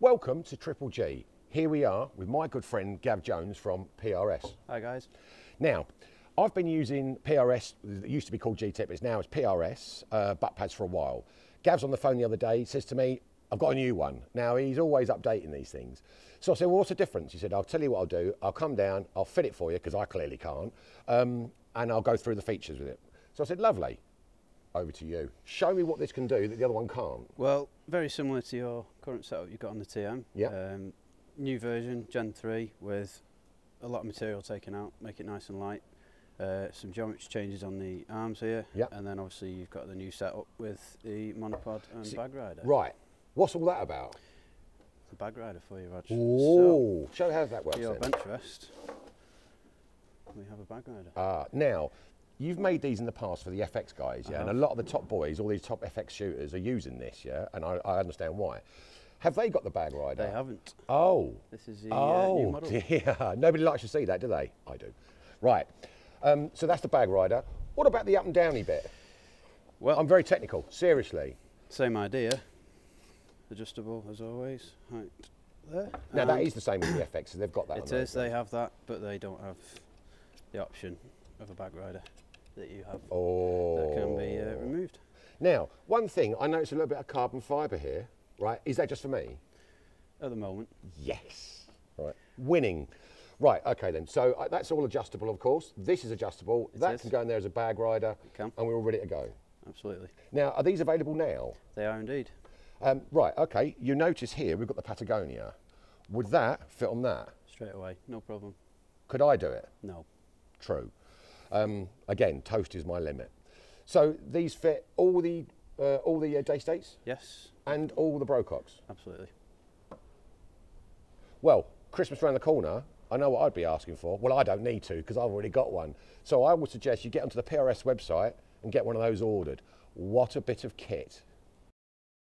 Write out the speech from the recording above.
Welcome to Triple G. Here we are with my good friend Gav Jones from PRS. Hi guys. Now, I've been using PRS, it used to be called but it's now it's PRS uh, butt pads for a while. Gav's on the phone the other day, says to me, I've got a new one. Now, he's always updating these things. So I said, well, what's the difference? He said, I'll tell you what I'll do. I'll come down, I'll fit it for you, because I clearly can't, um, and I'll go through the features with it. So I said, lovely. Over to you. Show me what this can do that the other one can't. Well, very similar to your current setup you've got on the TM. Yeah. Um, new version, Gen 3, with a lot of material taken out, make it nice and light. Uh, some geometry changes on the arms here. Yeah. And then obviously you've got the new setup with the monopod and See- bag rider. Right. What's all that about? The bag rider for you, Rog. Oh, show how that works. your then. bench rest, we have a bag rider. Ah, now, you've made these in the past for the FX guys, yeah, and a lot of the top boys, all these top FX shooters, are using this, yeah, and I, I understand why. Have they got the bag rider? They haven't. Oh. This is the uh, new Oh, model. yeah. Nobody likes to see that, do they? I do. Right. Um, so that's the bag rider. What about the up and downy bit? Well, I'm very technical. Seriously. same idea. Adjustable as always. Right there. Now that is the same as the FX. So they've got that. It is. They have that, but they don't have the option of a bag rider that you have Oh. that can be uh, removed. Now, one thing I noticed a little bit of carbon fibre here. Right? Is that just for me? At the moment, Yes. Right. Winning. Right, okay then. So uh, that's all adjustable, of course. This is adjustable. It that is. can go in there as a bag rider. It can. And we're all ready to go. absolutely. Now, are these available now? They are indeed. Um, right, okay. You notice here we've got the Patagonia. Would that fit on that? Straight away, no problem. Could I do it? No. True. Um, again, toast is my limit. So these fit all the uh, all the uh, Daystates Yes, and all the Brococks. absolutely. Well, Christmas around the corner. I know what I'd be asking for. Well, I don't need to because I've already got one. So I would suggest you get onto the PRS website and get one of those ordered. What a bit of kit!